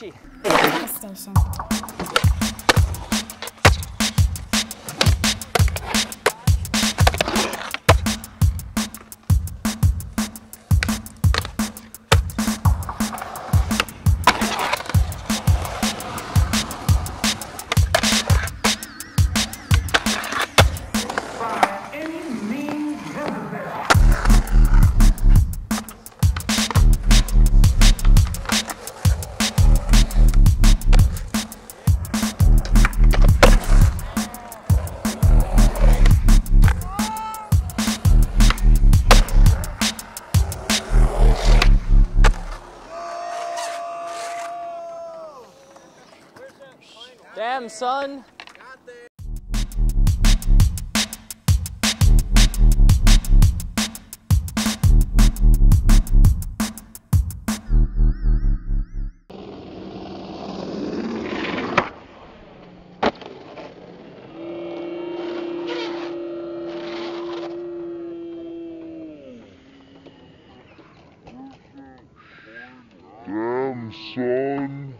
Gucci. Damn, son. Damn, son.